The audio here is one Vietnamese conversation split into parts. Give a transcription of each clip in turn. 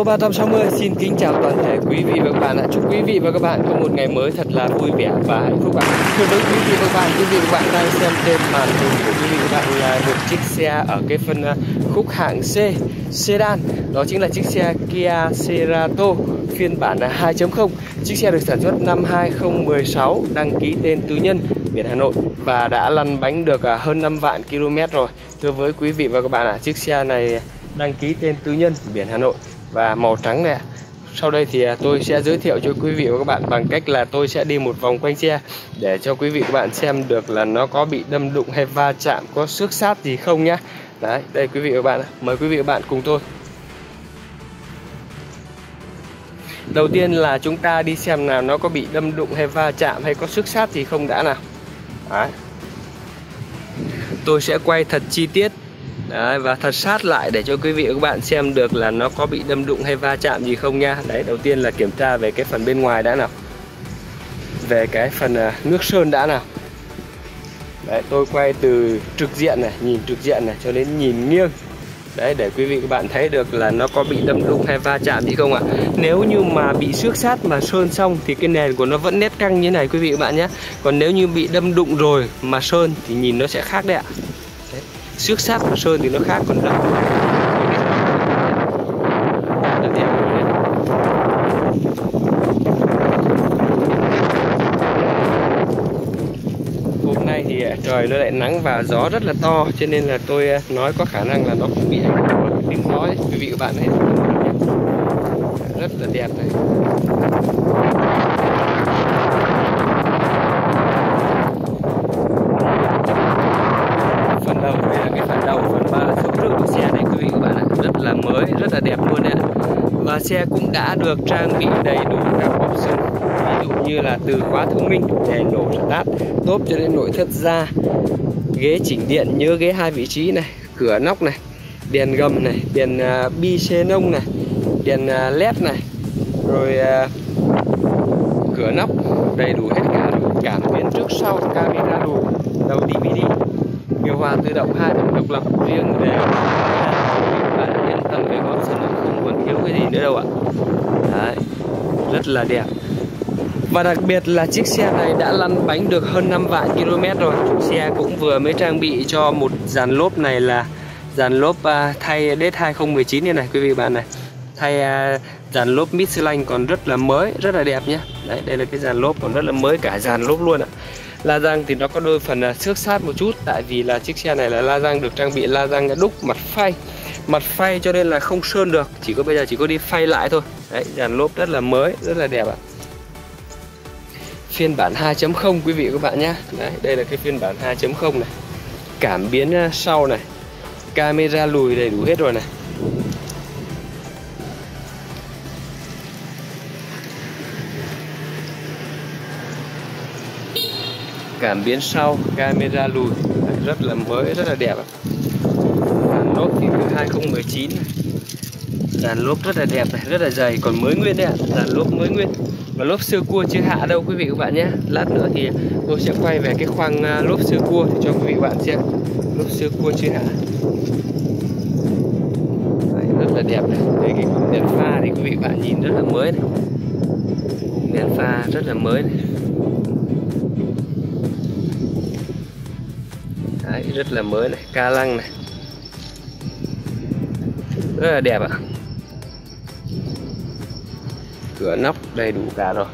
số 360 xin kính chào toàn thể quý vị và các bạn ạ. Chúc quý vị và các bạn có một ngày mới thật là vui vẻ và hạnh phúc ạ. Thưa với quý vị và các bạn, quý vị và các bạn đang xem trên màn hình của quý vị và các bạn là một chiếc xe ở cái phân à, khúc hạng C sedan. Đó chính là chiếc xe Kia Cerato phiên bản à, 2.0. Chiếc xe được sản xuất năm 2016, đăng ký tên tư nhân biển Hà Nội và đã lăn bánh được à, hơn 5 vạn km rồi. Thưa với quý vị và các bạn ạ, chiếc xe này đăng ký tên tư nhân biển Hà Nội và màu trắng này sau đây thì à, tôi sẽ giới thiệu cho quý vị và các bạn bằng cách là tôi sẽ đi một vòng quanh xe để cho quý vị và các bạn xem được là nó có bị đâm đụng hay va chạm, có xước sát gì không nhá. Đấy, đây quý vị và các bạn mời quý vị và các bạn cùng tôi. Đầu tiên là chúng ta đi xem nào nó có bị đâm đụng hay va chạm hay có xước sát gì không đã nào. Đấy. tôi sẽ quay thật chi tiết. Đấy, và thật sát lại để cho quý vị và các bạn xem được là nó có bị đâm đụng hay va chạm gì không nha. Đấy đầu tiên là kiểm tra về cái phần bên ngoài đã nào. Về cái phần à, nước sơn đã nào. Đấy tôi quay từ trực diện này nhìn trực diện này cho đến nhìn nghiêng. Đấy để quý vị các bạn thấy được là nó có bị đâm đụng hay va chạm gì không ạ. Nếu như mà bị xước sát mà sơn xong thì cái nền của nó vẫn nét căng như này quý vị các bạn nhé. Còn nếu như bị đâm đụng rồi mà sơn thì nhìn nó sẽ khác đấy ạ xước sát và sơn thì nó khác, còn rất hôm nay thì à, trời nó lại nắng và gió rất là to, cho nên là tôi à, nói có khả năng là nó cũng bị ảnh hưởng tiếng nói. Quý vị các bạn ấy rất là đẹp này rất là đẹp luôn đấy và xe cũng đã được trang bị đầy đủ các option ví dụ như là từ khóa thông minh đèn nổ start tốt cho đến nội thất da ghế chỉnh điện nhớ ghế hai vị trí này cửa nóc này đèn gầm này đèn uh, bi xenon này đèn uh, led này rồi uh, cửa nóc đầy đủ hết cả cảm biến trước sau camera lùi đầu DVD điều hòa tự động hai bậc độc lập riêng để bạn yên tâm về gót không còn thiếu cái gì nữa đâu ạ. Đấy, rất là đẹp. Và đặc biệt là chiếc xe này đã lăn bánh được hơn 5 vạn km rồi. Xe cũng vừa mới trang bị cho một dàn lốp này là Dàn lốp uh, thay DET 2019 như này quý vị bạn này. Thay uh, dàn lốp Michelin còn rất là mới, rất là đẹp nhé Đấy, đây là cái dàn lốp còn rất là mới cả dàn lốp luôn ạ. La răng thì nó có đôi phần à, xước sát một chút Tại vì là chiếc xe này là la răng được trang bị la răng đúc mặt phay mặt phay cho nên là không sơn được, chỉ có bây giờ chỉ có đi phay lại thôi. Đấy, dàn lốp rất là mới, rất là đẹp ạ. Phiên bản 2.0 quý vị các bạn nhé. Đấy, đây là cái phiên bản 2.0 này. Cảm biến à, sau này. Camera lùi đầy đủ hết rồi này. Cảm biến sau, camera lùi. Rất là mới, rất là đẹp ạ. Lốp thì từ 2019 dàn lốp rất là đẹp này rất là dày còn mới nguyên đấy ạ. Dàn lốp mới nguyên. Và lốp sơ cua chưa hạ đâu quý vị các bạn nhé. Lát nữa thì tôi sẽ quay về cái khoang à, lốp sơ cua để cho quý vị các bạn xem. Lốp sơ cua chưa hạ. Đấy, rất là đẹp này. Đây cái cụm đèn pha thì quý vị bạn nhìn rất là mới này. Cụm đèn pha rất là mới này. Đấy, rất là mới này. Ca lăng này rất là đẹp ạ cửa nóc đầy đủ cả rồi.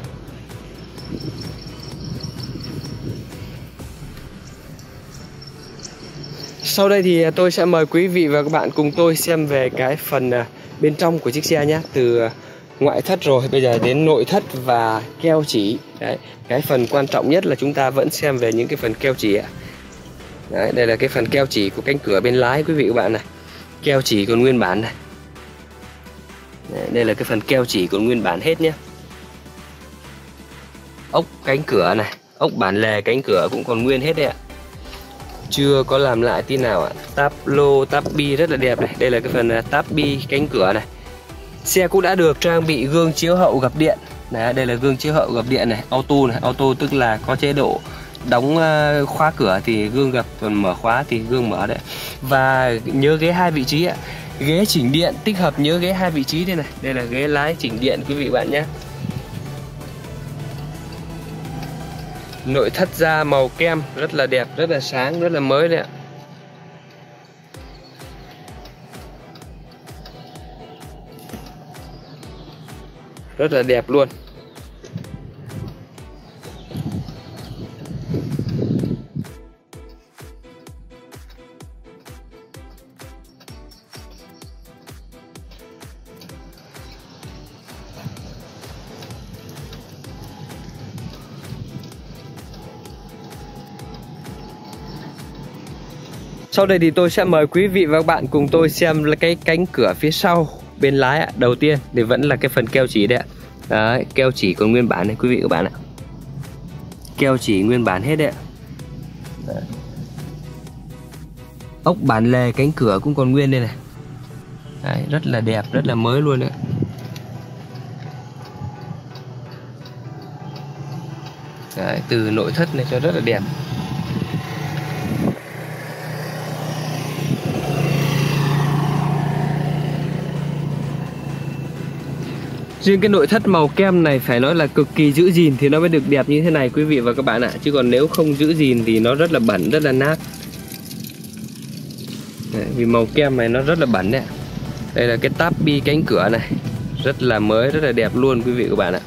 Sau đây thì tôi sẽ mời quý vị và các bạn cùng tôi xem về cái phần à, bên trong của chiếc xe nhé từ à, ngoại thất rồi bây giờ đến nội thất và keo chỉ. Đấy cái phần quan trọng nhất là chúng ta vẫn xem về những cái phần keo chỉ ạ. Đấy đây là cái phần keo chỉ của cánh cửa bên lái quý vị và các bạn này keo chỉ còn nguyên bản này. Đấy, đây là cái phần keo chỉ còn nguyên bản hết nhé. Ốc cánh cửa này ốc bản lề cánh cửa cũng còn nguyên hết đấy ạ. Chưa có làm lại tí nào ạ. Táp lô táp bi rất là đẹp này. Đây là cái phần à, táp bi cánh cửa này. Xe cũng đã được trang bị gương chiếu hậu gập điện. Đấy, đây là gương chiếu hậu gập điện này auto này. Auto tức là có chế độ đóng ờ, khóa cửa thì gương gập còn mở khóa thì gương mở đấy. Và nhớ ghế hai vị trí ạ. Ghế chỉnh điện tích hợp nhớ ghế hai vị trí đây này. Đây là ghế lái chỉnh điện quý vị bạn nhé. Nội thất da màu kem, rất là đẹp, rất là sáng, rất là mới đấy ạ. Rất là đẹp luôn. Sau đây thì tôi sẽ mời quý vị và các bạn cùng tôi xem là cái cánh cửa phía sau bên lái ạ. Đầu tiên thì vẫn là cái phần keo chỉ đấy ạ. Đấy, keo chỉ còn nguyên bản này quý vị và các bạn ạ. Keo chỉ nguyên bản hết đấy ạ. Đấy. Ốc bản lề cánh cửa cũng còn nguyên đây này. Đấy, rất là đẹp, rất là mới luôn đấy. Đấy, từ nội thất này cho rất là đẹp Riêng cái nội thất màu kem này phải nói là cực kỳ giữ gìn thì nó mới được đẹp như thế này quý vị và các bạn ạ. Chứ còn nếu không giữ gìn thì nó rất là bẩn, rất là nát. Đấy, Vì màu kem này nó rất là bẩn đấy Đây là cái táp bi cánh cửa này. Rất là mới, rất là đẹp luôn quý vị và các bạn ạ.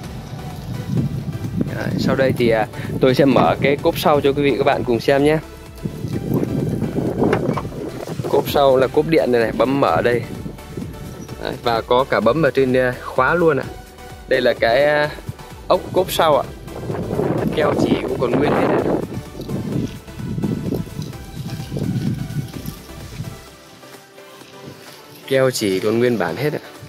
Đấy, Sau đây thì à, tôi sẽ mở cái cốp sau cho quý vị và các bạn cùng xem nhé. Cốp sau là cốp điện này này, bấm mở đây. Đấy, và có cả bấm ở trên à, khóa luôn ạ à. đây là cái à, ốc cốp sau ạ à. keo chỉ cũng còn nguyên thế này keo chỉ còn nguyên bản hết ạ à.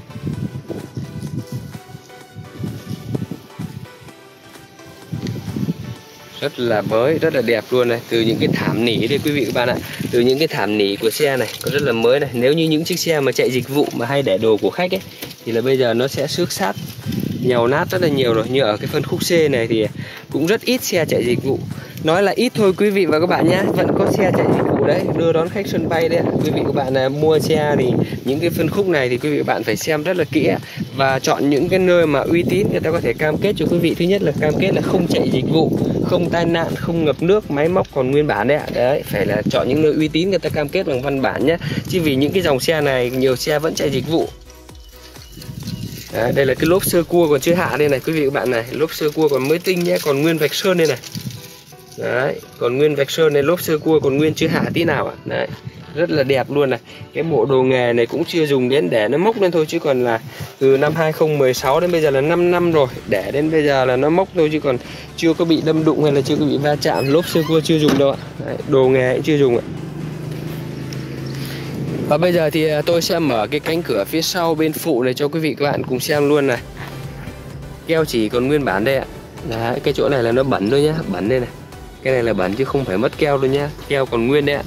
Rất là mới, rất là đẹp luôn này. Từ những cái thảm nỉ đây quý vị các bạn ạ. Từ những cái thảm nỉ của xe này có rất là mới này. Nếu như những chiếc xe mà chạy dịch vụ mà hay để đồ của khách ấy, thì là bây giờ nó sẽ xước sát nhàu nát rất là nhiều rồi. Như ở cái phân khúc C này thì cũng rất ít xe chạy dịch vụ nói là ít thôi quý vị và các bạn nhé. Vẫn có xe chạy dịch vụ đấy đưa đón khách sân bay đấy quý vị các bạn à, mua xe thì những cái phân khúc này thì quý vị các bạn phải xem rất là kỹ và chọn những cái nơi mà uy tín người ta có thể cam kết cho quý vị. Thứ nhất là cam kết là không chạy dịch vụ không tai nạn không ngập nước máy móc còn nguyên bản đấy ạ. Đấy phải là chọn những nơi uy tín người ta cam kết bằng văn bản nhé. Chứ vì những cái dòng xe này nhiều xe vẫn chạy dịch vụ. Đấy, đây là cái lốp sơ cua còn chưa hạ đây này quý vị các bạn này. Lốp sơ cua còn mới tinh nhé còn nguyên vạch sơn đây này đấy còn nguyên vạch sơn này lốp sơ cua còn nguyên chưa hạ tí nào ạ à? đấy rất là đẹp luôn này. Cái bộ đồ nghề này cũng chưa dùng đến để nó mốc lên thôi chứ còn là từ năm 2016 đến bây giờ là 5 năm rồi. Để đến bây giờ là nó mốc thôi chứ còn chưa có bị đâm đụng hay là chưa có bị va chạm. Lốp sơ cua chưa dùng đâu ạ. Đấy, đồ nghề cũng chưa dùng ạ. Và bây giờ thì à, tôi sẽ mở cái cánh cửa phía sau bên phụ này cho quý vị các bạn cùng xem luôn này. Keo chỉ còn nguyên bản đây ạ. Đấy, cái chỗ này là nó bẩn thôi nhá, bẩn đây này. Cái này là bắn chứ không phải mất keo đâu nhá. Keo còn nguyên đấy ạ.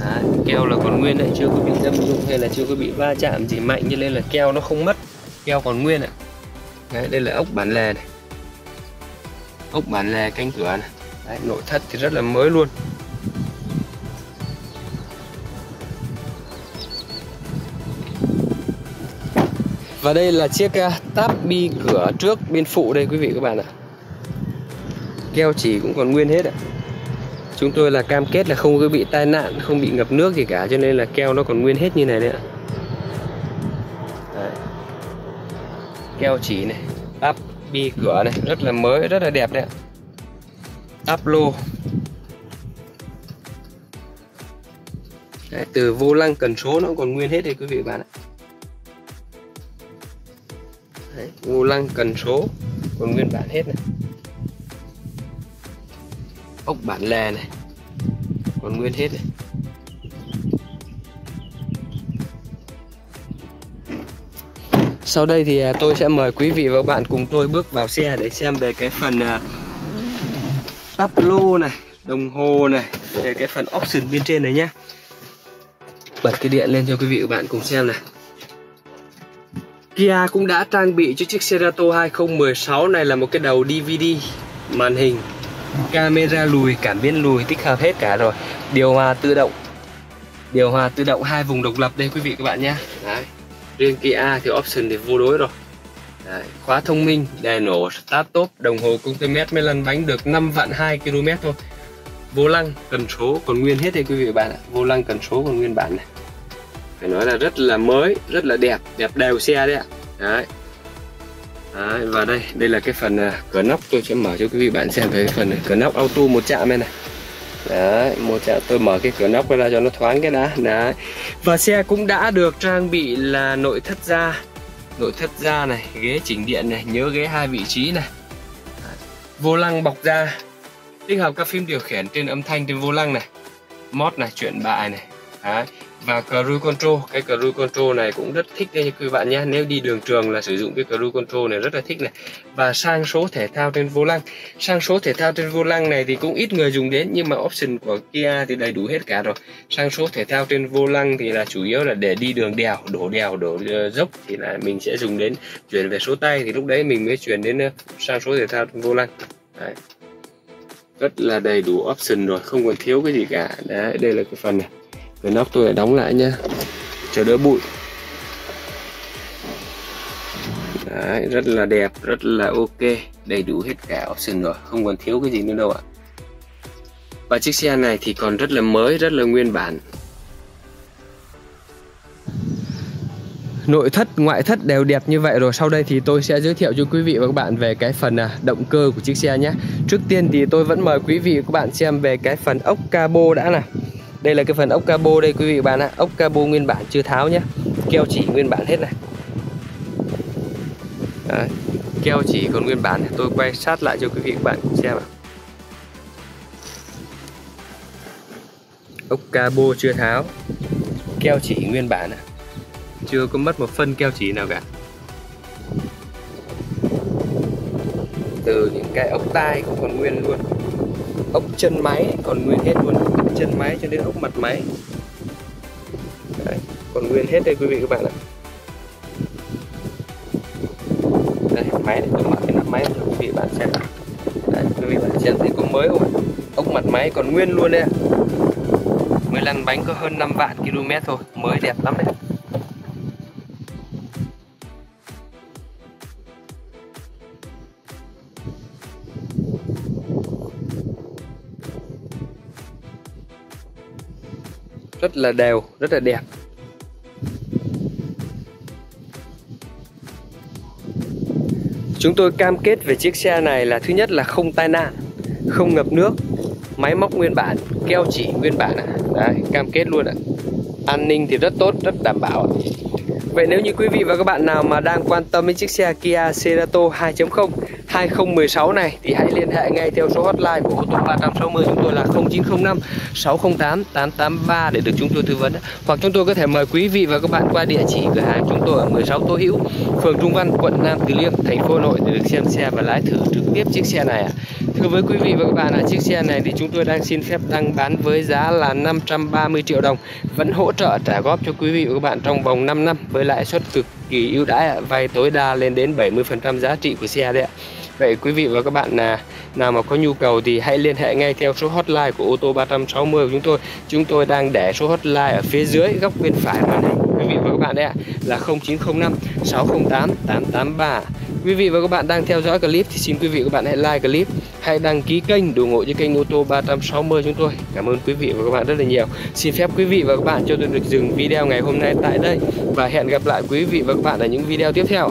Đấy, Keo là còn nguyên đấy, chưa có bị đâm dụng hay là chưa có bị va chạm gì mạnh như nên là keo nó không mất. Keo còn nguyên ạ. Đấy, đây là ốc bản lề này. Ốc bản lề cánh cửa này. Đấy, nội thất thì rất là mới luôn. Và đây là chiếc uh, táp bi cửa trước bên phụ đây quý vị các bạn ạ. Keo chỉ cũng còn nguyên hết ạ. Chúng tôi là cam kết là không có bị tai nạn, không bị ngập nước gì cả Cho nên là keo nó còn nguyên hết như này đấy ạ. Đấy. Keo chỉ này, áp bi cửa này, rất là mới, rất là đẹp đấy ạ. Áp lô. Đấy, từ vô lăng cần số nó còn nguyên hết đây quý vị bạn ạ. Đấy, vô lăng cần số còn nguyên bản hết này ốc bản lề này còn nguyên hết này Sau đây thì à, tôi sẽ mời quý vị và các bạn cùng tôi bước vào xe để xem về cái phần à, tắp lô này, đồng hồ này, về cái phần option bên trên này nhé. Bật cái điện lên cho quý vị và các bạn cùng xem này. Kia cũng đã trang bị cho chiếc Cerato 2016 này là một cái đầu DVD màn hình camera lùi, cảm biến lùi, tích hợp hết cả rồi. Điều hòa tự động. Điều hòa tự động hai vùng độc lập đây quý vị các bạn nhé. Đấy. riêng Kia thì option thì vô đối rồi. Đấy. khóa thông minh, đèn nổ, start top, đồng hồ công tơ mét mới lăn bánh được 5 vạn 2 km thôi. Vô lăng, cần số, còn nguyên hết đây quý vị và bạn ạ. Vô lăng, cần số, còn nguyên bản này. Phải nói là rất là mới, rất là đẹp đẹp đều xe đấy ạ. Đấy. Đấy, và đây đây là cái phần uh, cửa nóc. Tôi sẽ mở cho quý vị bạn xem về cái phần cửa nóc auto một chạm này này. Đấy, một chạm tôi mở cái cửa nóc ra cho nó thoáng cái đã. Đấy. Và xe cũng đã được trang bị là nội thất da. Nội thất da này, ghế chỉnh điện này, nhớ ghế hai vị trí này. Đấy. Vô lăng bọc da. Tích hợp các phím điều khiển trên âm thanh trên vô lăng này. Mót này, chuyển bài này. Đấy và cruise control. Cái cruise control này cũng rất thích đây các bạn nhé. Nếu đi đường trường là sử dụng cái cruise control này rất là thích này. Và sang số thể thao trên vô lăng. Sang số thể thao trên vô lăng này thì cũng ít người dùng đến, nhưng mà option của Kia thì đầy đủ hết cả rồi. Sang số thể thao trên vô lăng thì là chủ yếu là để đi đường đèo, đổ đèo, đổ ờ, dốc thì là mình sẽ dùng đến chuyển về số tay. Thì lúc đấy mình mới chuyển đến ờ, sang số thể thao trên vô lăng. Đấy. rất là đầy đủ option rồi, không còn thiếu cái gì cả. Đấy, đây là cái phần này cái nóc tôi lại đóng lại nhá cho đỡ bụi. Đấy, rất là đẹp rất là ok. Đầy đủ hết cả option rồi không còn thiếu cái gì nữa đâu ạ. Và chiếc xe này thì còn rất là mới rất là nguyên bản. Nội thất ngoại thất đều đẹp như vậy rồi. Sau đây thì tôi sẽ giới thiệu cho quý vị và các bạn về cái phần à, động cơ của chiếc xe nhé. Trước tiên thì tôi vẫn mời quý vị và các bạn xem về cái phần ốc cabo đã nào đây là cái phần ốc cabo đây quý vị bạn ạ ốc cabo nguyên bản chưa tháo nhé keo chỉ nguyên bản hết này Đấy. keo chỉ còn nguyên bản này. tôi quay sát lại cho quý vị các bạn xem ạ ốc cabo chưa tháo keo chỉ nguyên bản này. chưa có mất một phân keo chỉ nào cả từ những cái ốc tai cũng còn nguyên luôn ốc chân máy còn nguyên hết luôn. Chân máy cho đến ốc mặt máy. Đấy, còn nguyên hết đây quý vị các bạn ạ. Đây máy này tôi mở cái nắp máy cho quý vị bạn xem. Đấy, quý vị bạn xem thấy có mới không ạ? Ốc mặt máy còn nguyên luôn đấy ạ. Mới lăn bánh có hơn 5 vạn km thôi mới đẹp lắm đấy. Rất là đều rất là đẹp. Chúng tôi cam kết về chiếc xe này là thứ nhất là không tai nạn không ngập nước máy móc nguyên bản keo chỉ nguyên bản à. Đấy, cam kết luôn ạ. An ninh thì rất tốt rất đảm bảo Vậy nếu như quý vị và các bạn nào mà đang quan tâm đến chiếc xe Kia Cerato 2.0 2016 này, thì hãy liên hệ ngay theo số hotline của ô tô 360 chúng tôi là 0905 608 883 để được chúng tôi tư vấn. Hoặc chúng tôi có thể mời quý vị và các bạn qua địa chỉ cửa hàng chúng tôi ở 16 Tô Hữu, phường Trung Văn, quận Nam Từ Liêm, thành phố Hà Nội để được xem xe và lái thử trực tiếp chiếc xe này ạ. Thưa với quý vị và các bạn là chiếc xe này thì chúng tôi đang xin phép đăng bán với giá là 530 triệu đồng, vẫn hỗ trợ trả góp cho quý vị và các bạn trong vòng 5 năm với lãi suất cực kỳ ưu đãi vay tối đa lên đến 70% giá trị của xe đấy ạ. Vậy quý vị và các bạn là nào mà có nhu cầu thì hãy liên hệ ngay theo số hotline của ô tô 360 của chúng tôi. Chúng tôi đang để số hotline ở phía dưới góc bên phải màn hình quý vị và các bạn đấy ạ là 0905 608 883. Quý vị và các bạn đang theo dõi clip thì xin quý vị và các bạn hãy like clip, hãy đăng ký kênh ủng hộ cho kênh ô tô 360 chúng tôi. Cảm ơn quý vị và các bạn rất là nhiều. Xin phép quý vị và các bạn cho tôi được dừng video ngày hôm nay tại đây và hẹn gặp lại quý vị và các bạn ở những video tiếp theo.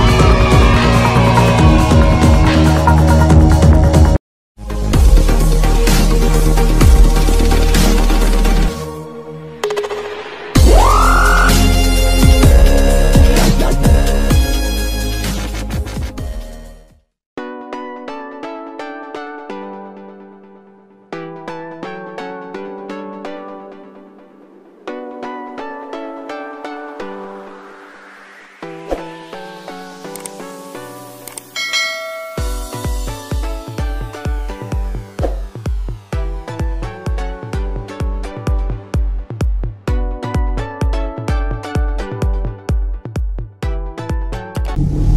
Bye.